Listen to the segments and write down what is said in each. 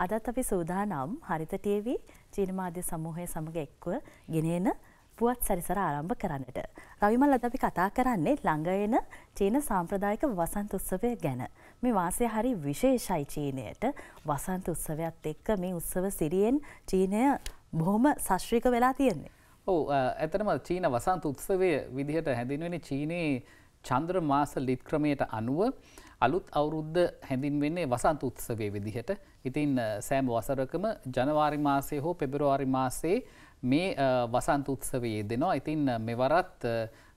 අදත් අපි සූදානම් හරිත TV චීන මාධ්‍ය සමූහය සමග එක්ව ගෙනෙන පුවත් සැරිසර ආරම්භ කරන්නට. රවිමල් අද අපි කතා කරන්නේ ළඟ එන චීන සාම්ප්‍රදායික වසන්ත උත්සවය ගැන. මේ වාසය හරි විශේෂයි චීනයට. වසන්ත උත්සවයත් එක්ක මේ උත්සව සිරියෙන් චීනය බොහොම සශ්‍රීක වෙලා තියෙන්නේ. ඔව් ඇතනම චීන වසන්ත උත්සවය විදිහට හැඳින්වෙන චීනයේ චන්ද්‍ර මාස ලිත් ක්‍රමයට අනුව අලුත් අවුරුද්ධ හැඳින්වෙන්නේ වසන්ත උත්සවේ විදිහට. ඉතින් සෑම වසරකම ජනවාරි මාසය හෝ පෙබරවාරි මාසේ මේ වසන්ත උත්සවයේ දෙනවා. ඉතින් මෙවරත්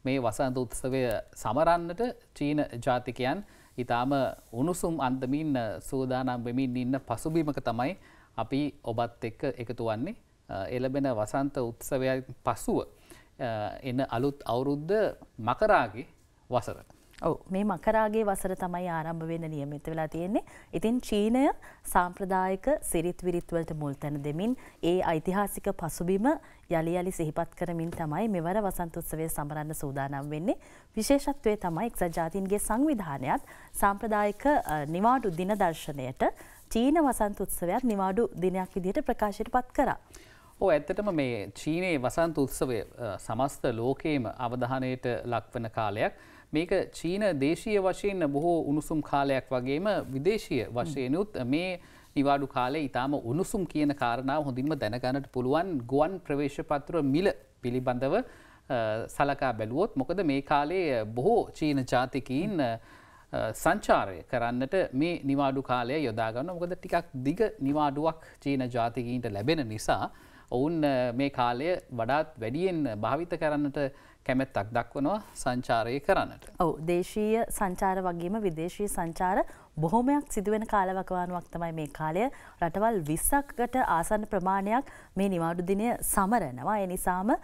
මේ වසන්ත උත්සවය සමරන්නට චීන ජාතිකයන් ඉතාම උණුසුම් අන්දමින් සූදානම් වෙමින් ඉන්න පසුබීමක තමයි අපි ඔබත් එක්ක එකතු වන්නේ. එලබෙන වසන්ත උත්සවයක් පසුව එන අලුත් අවුරුද්ධ මකරාගේ වසර. ඔව මේ මකරාගේ වසර තමයි ආරම්භ වෙන නියමිත වෙලා තියෙන්නේ. ඉතින් චීනය සාම්ප්‍රදායක සිරිත් විරිත්වලට මුල් තැන දෙමින් ඒ ඓතිහාසික පසුබිම යළි යළි සිහිපත් කරමින් තමයි මෙවර වසන්ත උත්සවය සමරන්න සූදානම් වෙන්නේ. විශේෂත්වය තමයි එක්සත් ජාතීන්ගේ සංවිධානයත් සාම්ප්‍රදායික නිවාඩු දින දර්ශනයට චීන වසන්ත උත්සවයක් නිවාඩු දිනයක් විදිහට ප්‍රකාශයට පත් කරා. ඕ ඇත්තටම මේ චීනයේ වසන්ත උත්සවය සමස්ත ලෝකයේම අවධානයට ලක්වන කාලයක්. මේක චීන දේශීය වශයෙන් බොහෝ උණුසුම් කාලයක් වගේම විදේශීය වශයනුත් මේ නිවාඩු කාලේ ඉතාම උණුසුම් කියන කාරණාව හොඳින්ම දැනගන්නට පුළුවන්. ගුවන් ප්‍රවේශපත්‍ර මිල පිළිබඳව සලකා බැලුවොත් මොකද මේ කාලේ බොහෝ චීන ජාතිකීන් සංචාරය කරන්නට මේ නිවාඩු කාලය යොදාගන්න මොකද ටිකක් දිග නිවාඩුවක් චීන ජාතිකීන්ට ලැබෙන නිසා ඔවුන් මේ කාලය වඩාත් වැඩියෙන් භාවිත කරන්නට කැමැත්තක් දක්වනවා සංචාරය කරන්නට. ඔව දේශීය සංචාර වගේම විදේශී සංචාර බොහොමයක් සිදුවෙන කාලවකවානුවක් තමයි මේ කාලය රටවල් විස්සක්කට ආසන්න ප්‍රමාණයක් මේ නිවාඩු දිනය සමරනවා. එනිසාම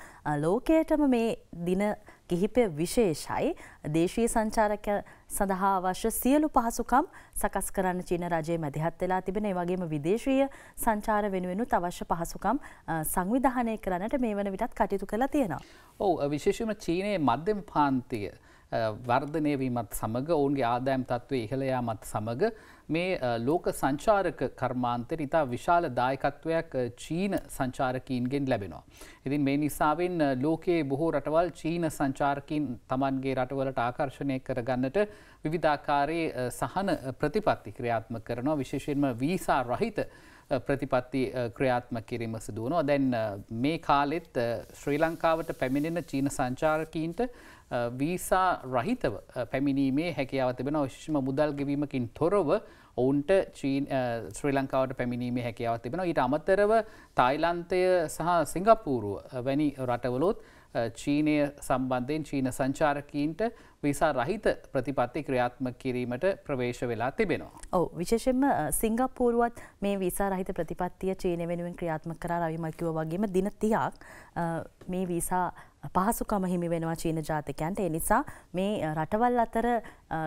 ලෝකයටම මේ දින කිහිපය විශේෂයි දේශී සංචාරක සඳහා අවශ්‍ය සියලු පහසුකම් සකස් කරන්න චීන රජයේ මැදිහත් වෙලා තිබෙන ඒ වගේම විදේශීය සංචාර වෙනුවෙනුත් අවශ්‍ය පහසුකම් සංවිධානය කරන්නට මේ වන විටත් කටයුතු කළා තියෙනවා. ඔව් විශේෂයෙන්ම චීනයේ මධ්‍යම පාන්තිය වර්ධනය වීමත් සමඟ ඔවුන්ගේ ආදායම් තත්ත්වය ඉහළ යාමත් සමඟ මේ ලෝක සංචාරක කර්මාන්තයට ඉතා විශාල දායකත්වයක් චීන සංචාරකීන්ගෙන් ලැබෙනවා. ඉතින් මේ නිසාවෙන් ලෝකයේ බොහෝ රටවල් චීන සංචාරකින් තමන්ගේ රටවලට ආකර්ශණය කරගන්නට විවිධාකාරයේ සහන ප්‍රතිපත්ති ක්‍රියාත්ම කරනවා විශේෂයෙන්ම වීසා රහිත ප්‍රතිපත්ති ක්‍රියාත්ම කිරීම සිදුවනවා. දැන් මේ කාලෙත් ශ්‍රී ලංකාවට පැමිණෙන චීන සංචාරකීන්ට වීසා රහිතව පැමිණීමේ හැකියාව තිබෙන විශෂම මුදල් ගෙවීමකින් තොරව ඔවුන්ට ශ්‍රී ලංකාවට පැමිණීමේ හැකියාව තිබෙන ඊට අමතරව තායිලන්තය සහ සිංගප්පූරුව වැනි රටවලොත් චීනය සම්බන්ධයෙන් චීන සංචාරකීන්ට විසා රහිත ප්‍රතිපත්ති ක්‍රියාත්ම කිරීමට ප්‍රවේශ වෙලා තිබෙනවා. ඔව විශේෂෙන්ම සිංගප්පූරුවත් මේ විසා රහිත ප්‍රතිපත්තිය චීනය වෙනුවෙන් ක්‍රියාත්ම කර රවිමකිව වගේම දින තියක් මේ වීසා පහසුකම හිමි වෙනවා චීන ජාතිකයන්ට. එනිසා මේ රටවල් අතර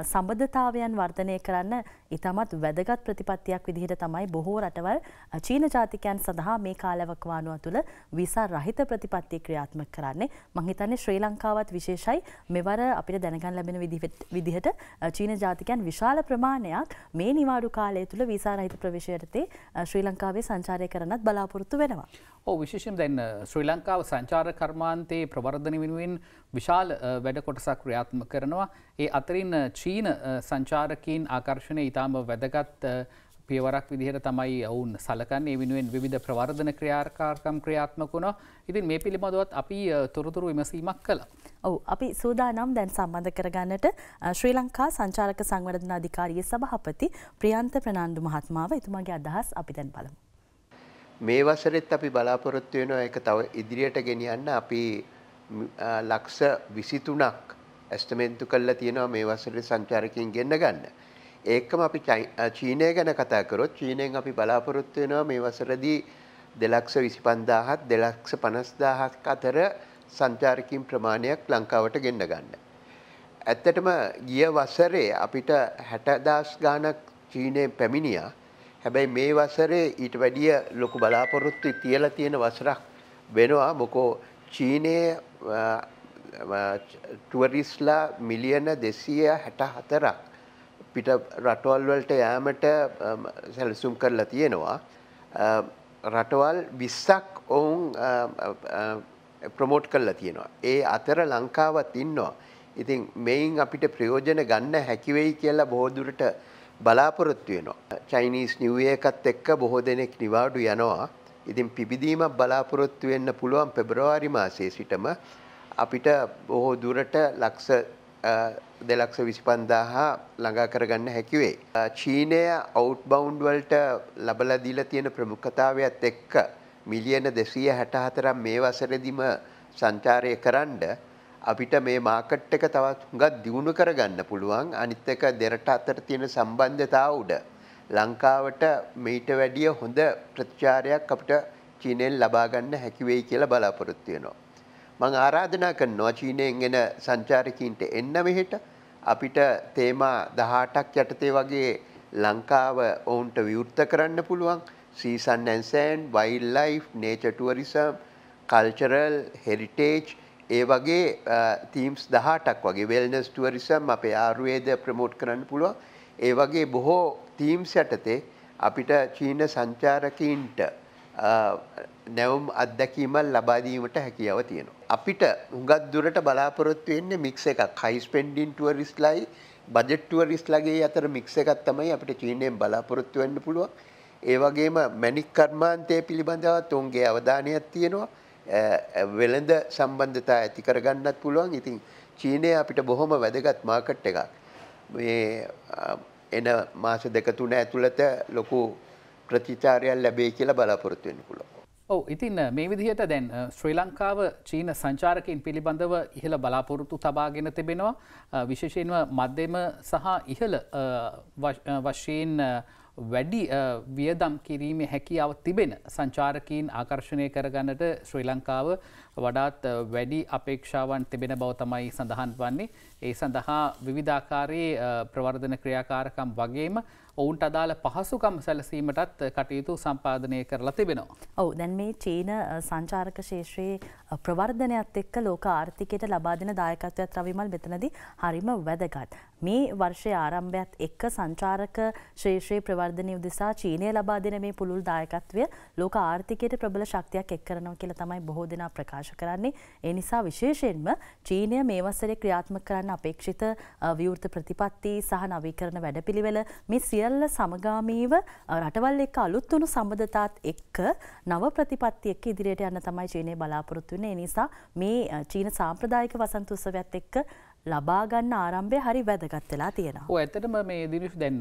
සම්බධතාවයන් වර්ධනය කරන්න ඉතාමත් වැදගත් ප්‍රතිපත්තියක් විදිහට තමයි බොහෝ රටවල් චීන ජාතිකයන් සඳහා මේ කාලවකවානුව තුළ විසා රහිත ප්‍රතිපත්ති ක්‍රියාත්ම කරන්නේ. මහිතන්නේ ශ්‍රී ලංකාවත් විශේෂයි. මෙවර අපිට දැනගන් ලැබෙන විදිහට චීන ජාතිකයන් විශාල ප්‍රමාණයක් මේ නිවාඩු කාලය තුළ විසා රහිත ප්‍රවිශයටතේ ශ්‍රී ලංකාවේ සංචාරය කරනත් බලාපොරොත්තු වෙනවා. ඕ විශේෂෙන් දැන් ශ්‍රී ලංකාව සංචාර කර්මාන්තයේ ප්‍රවර්ධන වෙනුවෙන් විශාල වැඩ කොටසක් ක්‍රියාත්ම කරනවා. ඒ අතරින් චීන සංචාරකීන් ආකර්ශණය ඉතාම වැදගත් පියවරක් විදිහට තමයි ඔවුන් සලකන්නේ වෙනුවෙන් විධ ප්‍රවර්ධන ක්‍රියාකාරකම් ක්‍රියාත්මක වුණා. ඉතින් මේ පිළිබඳවත් අපි තොරතුරු විමසීමක් කළා. ඔව් අපි සූදානම් දැන් සම්බන්ධ කරගන්නට ශ්‍රී ලංකා සංචාරක සංවර්ධන අධිකාරිය සභාපති ප්‍රියන්ත ප්‍රනාන්දු මහත්මාව එතුමාගේ අදහස් අපි දැන් බලමු. මේ වසරෙත් අපි බලාපොරොත්තු වෙනවා ඒක තව ඉදිරියට ගෙනියන්න අපි ලක්ෂ 23ක් ඇස්තමෙන්තු කරලා තියෙනවා මේ වසරේ සංචාරකයන් ගෙන්න ගන්න. ඒකම අපි චීනය ගැන කතා කරොත් චීනයෙන් අපි බලාපොරොත්තු වෙනවා මේ වසරදී 225000ත් 250000ක් අතර සංචාරකීන් ප්‍රමාණයක් ලංකාවට ගෙන්න ගන්න. ඇත්තටම ගිය වසරේ අපිට 60000 ගාණක් චීනයෙන් පැමිණියා. හැබැයි මේ වසරේ ඊට වැඩිය ලොකු බලාපොරොත්තු තියලා තියෙන වසරක් වෙනවා. මොකෝ චීනයේ ටුවරිස්ලා මිලියන 264ක් පිට රටවල් වලට යෑමට සැලසුම් කරලා තියෙනවා. රටවල් විස්සක් ඔවුන් ප්‍රමෝට් කල්ලා තියෙනවා. ඒ අතර ලංකාවත් ඉන්නවා. ඉතින් මෙයින් අපිට ප්‍රයෝජන ගන්න හැකිවෙයි කියලා බොහෝදුරට බලාපොරොත්තු වෙනවා. චයිනීස් නිවයකත් එක්ක බොහෝ දෙනෙක් නිවාඩු යනවා. ඉතින් පිබිදීමක් බලාපොරොත්තු වෙන්න පුළුවන් පෙබරවාරි මාසයේ සිටම අපිට බොහෝ දුරට ලක්ෂ දෙලක්ෂ විසිපන්දාහා ළඟා කරගන්න හැකිවේ. චීනය අවුට්බවුන්් වල්ට ලබල දීල තියෙන ප්‍රමුඛතාවයක්ත් එක්ක මිලියන දෙසීය හැට හතරම් මේ වසරදිම සංචාරය කරන්ඩ අපිට මේ මාකට් එක තවත් හුඟත් දියුණු කරගන්න පුළුවන් අනිත් එක දෙරට අතර තියෙන සම්බන්ධතා උඩ ලංකාවට මීට වැඩිය හොඳ ප්‍රතිචාරයක් අපිට චීනයෙන් ලබාගන්න හැකිවෙයි කියලා බලාපොරොත්තු වෙනවා. මං ආරාධනා කරනවා චීනයෙන් එන සංචාරකීන්ට එන්න මෙහෙට අපිට තේමා 18ක් යටතේ වගේ ලංකාව ඔවුන්ට විවෘත කරන්න පුළුවන්. season and sand, wildlife, nature tourism, cultural, heritage ඒ වගේ තීම්ස් දහටක් වගේ වෙල්නස් ටුවරිසම් අපේ ආරුවේද ප්‍රමෝට් කරන්න පුළුවන් ඒ වගේ බොහෝ තීම්ස් යටතේ අපිට චීන සංචාරකීන්ට නැවුම් අත්දැකීමල් ලබාදීමට හැකියාව තියෙනවා. අපිට හුඟත් දුරට බලාපොරොත්තු වෙන්නේ මික්ස් එකක් හයි ස්පෙන්ඩින් ටුවරිස්ලයි බජට් ටුවරිස්ලගේ අතර මික්ස් එකක් තමයි අපිට චීනයෙන් බලාපොරොත්තු වෙන්න පුළුවන්. ඒ වගේම මැණික් කර්මාන්තය පිළිබඳවත් ඔවුන්ගේ අවධානයක් තියෙනවා. වෙළඳ සම්බන්ධතා ඇති කරගන්නත් පුළුවන්. ඉතින් චීනය අපිට බොහොම වැදගත් මාකට් එකක්. මේ එන මාස දෙක තුන ඇතුළත ලොකු ප්‍රතිචාරයක් ලැබේ කියලා බලාපොරොත්තු වෙන්න පුළුවන්. ඔව ඉතින් මේ විදිහට දැන් ශ්‍රී ලංකාව චීන සංචාරකයින් පිළිබඳව ඉහළ බලාපොරොත්තු තබාගෙන තිබෙනවා විශේෂයෙන්ව මධ්‍යම සහ ඉහළ වශයෙන් වැඩි වියදම් කිරීමේ හැකියාව තිබෙන සංචාරකීන් ආකර්ශණය කරගන්නට ශ්‍රී ලංකාව වඩාත් වැඩි අපේක්ෂාවන් තිබෙන බව තමයි සඳහන් වන්නේ. ඒ සඳහා විවිධාකාරයේ ප්‍රවර්ධන ක්‍රියාකාරකම් වගේම ඔවුන්ට අදාළ පහසුකම් සැලසීමටත් කටයුතු සම්පාධනය කරලා තිබෙනවා. ඔවු දැන් මේ චීන සංචාරක ශේෂ්‍රයේ ප්‍රවර්ධනයක්ත් එක්ක ලෝක ආර්ථිකයට ලබා දෙන දායකත්වයක් රවිමල් මෙතනදී හරිම වැදගත්. මේ වර්ෂය ආරම්භයත් එක්ක සංචාරක ශ්‍රේෂ්‍රයේ ප්‍රවර්ධනය උදෙසා චීනය ලබා දෙන මේ පුළුල් දායකත්වය ලෝක ආර්ථිකයට ප්‍රබල ශක්තියක් එක් කරනවා කියලා තමයි බොහෝ දෙනා ප්‍රකාශ කරන්නේ. ඒ නිසා විශේෂයෙන්ම චීනය මේ වසරේ ක්‍රියාත්මක කරන්න අපේක්ෂිත විවෘත ප්‍රතිපත්ති සහ නවීකරණ වැඩපිළිවෙල මේ සියල්ල සමගාමීව රටවල් එක්ක අලුත් වුණු සම්බන්ධතාත් එක්ක නව ප්‍රතිපත්ති එක්ක ඉදිරියට යන්න තමයි චීනය බලාපොරොත්තු වෙන්නේ. ඒ නිසා මේ චීන සාම්ප්‍රදායික වසන්ත උත්සවයත් එක්ක ලබා ගන්න ආරම්භය හරි වැදගත් වෙලා තියෙනවා. ඔව් ඇත්තටම මේ දිනිස් දැන්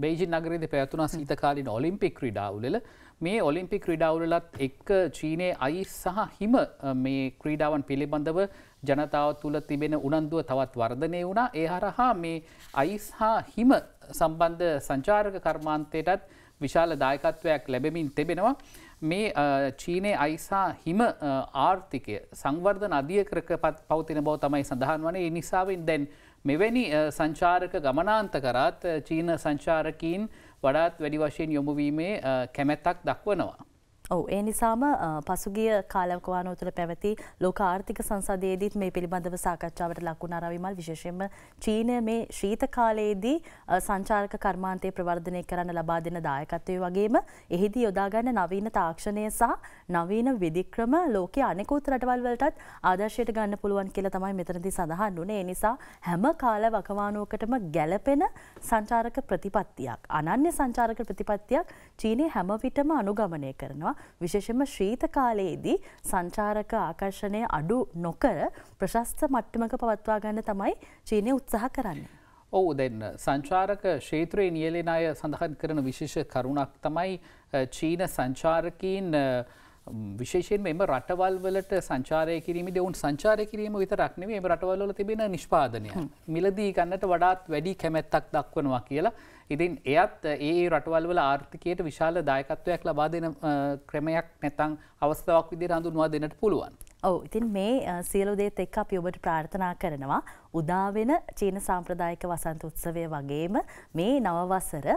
බේජි නගරේදී පැවතුනා සීතකාලීන ඔලිම්පික් ක්‍රීඩාවලල මේ ඔලිම්පික් ක්‍රීඩාවලත් එක්ක චීනයේ අයිස් සහ හිම මේ ක්‍රීඩාවන් පිළිබඳව ජනතාව තුළ තිබෙන උනන්දුව තවත් වර්ධනය වුණා ඒ හරහා මේ අයිස් හා හිම සම්බන්ධ සංචාරක කර්මාන්තයටත් විශාල දායකත්වයක් ලැබෙමින් තිබෙනවා. මේ චීනය අයිසා හිම ආර්ථිකය සංවර්ධන අධිය කරක පත් පවතින බව තමයි සඳහන් වනේ නිසාවෙන් දැන් මෙවැනි සංචාරක ගමනාන්ත කරත් චීන සංචාරකීන් වඩාත් වැඩි වශයෙන් යොමුවීමේ කැමැත්තක් දක්වනවා. ඔව් ඒ නිසාම පසුගිය කාලවකවානුව තුළ පැවති ලෝක ආර්ථික සංසදයේදීත් මේ පිළිබඳව සාකච්ඡාවට ලකුණ රවිමල් විශේෂයෙන්ම චීනය මේ ශීත කාලයේදී සංචාරක කර්මාන්තය ප්‍රවර්ධනය කරන්න ලබා දෙන දායකත්වය වගේම එහිදී යොදාගන්න නවීන තාක්ෂණය සහ නවීන විදික්‍රම ලෝකයේ අනෙකුත් රටවල් වලටත් ආදර්ශයට ගන්න පුළුවන් කියලා තමයි මෙතනදී සඳහන් වුණේ. ඒ නිසා හැම කාල වකවානුවකටම ගැළපෙන සංචාරක ප්‍රතිපත්තියක් අනන්‍ය සංචාරක ප්‍රතිපත්තියක් චීනය හැම විටම අනුගමනය කරනවා. විශේෂම ශ්‍රීත කාලයේදී සංචාරක ආකර්ෂණය අඩු නොකර ප්‍රශස්ත මට්ටමක පවත්වා ගන්න තමයි චීනය උත්සාහ කරන්න. ඔවු දෙන්න සංචාරක ක්ෂේත්‍රයේ නියලෙන අය සඳහන් කරන විශේෂ කරුණක් තමයි චීන සංචාරකීන් විශේෂයෙන් මෙම රටවල් වලට සංචාරය කිරීම දෙවුන් සංචාරය කිරීම විතරක් නෙමේ මේ රටවල්වල තිබෙන නිෂ්පාදනය. මිලදී ගන්නට වඩාත් වැඩි කැමැත්තක් දක්වනවා කියලා. ඉතින් එයත් ඒ රටවල්වල ආර්ථිකයට විශාල දායකත්වයක් ලබා දෙන ක්‍රමයක් නැතං අවස්ථාවක් විදි හඳුන්වා දෙනට පුළුවන්. ඔව ඉතින් මේ සියලු දේත් එක් අපි ඔබට ප්‍රාර්ථනා කරනවා උදාවෙන චීන සාම්ප්‍රදායික වසන්ත උත්සවය වගේම මේ නවවසර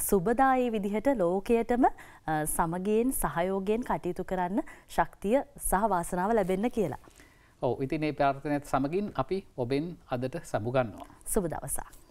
සුබදායි විදිහට ලෝකයටම සමගයෙන් සහයෝගයෙන් කටයුතු කරන්න ශක්තිය සහ වාසනාව ලැබෙන්න කියලා. ඔව ඉතින් ඒ ප්‍රාර්ථනයත් සමගින් අපි ඔබෙන් අදට සමුගන්නවා. සුබ දවසා.